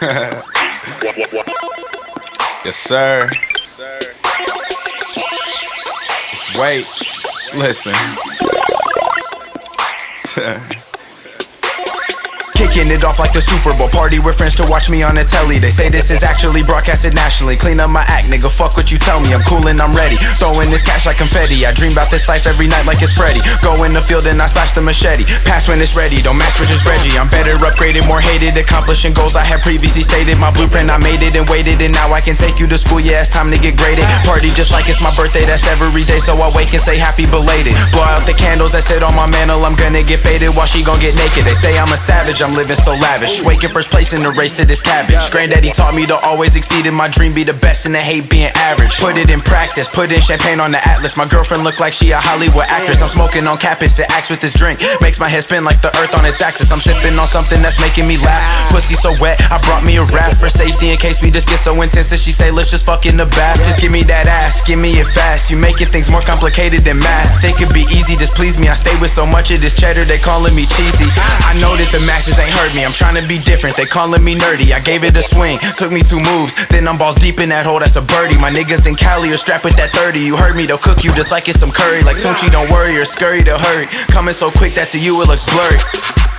yes, sir. Yes, sir. Just wait. Listen. It off like the Super Bowl party with friends to watch me on the telly. They say this is actually broadcasted nationally. Clean up my act, nigga. Fuck what you tell me. I'm cool and I'm ready. Throwing this cash like confetti. I dream about this life every night like it's Freddy. Go in the field and I slash the machete. Pass when it's ready. Don't match with just Reggie. I'm better upgraded, more hated. Accomplishing goals I had previously stated. My blueprint, I made it and waited. And now I can take you to school. Yeah, it's time to get graded. Party just like it's my birthday. That's every day. So I wake and say happy belated. Blow out the candles that sit on my mantle. I'm gonna get faded while she gon' get naked. They say I'm a savage. I'm living so lavish. Waking first place in the race to this cabbage. Granddaddy taught me to always exceed in my dream, be the best and the hate being average. Put it in practice, put in champagne on the atlas. My girlfriend look like she a Hollywood actress. I'm smoking on campus, it acts with this drink. Makes my head spin like the earth on its axis. I'm sipping on something that's making me laugh. Pussy so wet, I brought me a raft for safety in case we just get so intense. And she say, let's just fuck in the bath. Just give me that ass, give me it fast. You making things more complicated than math. Think it'd be easy, just please me. I stay with so much of this cheddar, they calling me cheesy. I know that the masses ain't heard me. I'm trying to be different, they calling me nerdy. I gave it a swing, took me two moves, then I'm balls deep in that hole, that's a birdie. My niggas in Cali are strapped with that 30. You heard me, they'll cook you just like it's some curry. Like Tunechi, don't worry or scurry to hurry. Coming so quick that to you it looks blurry.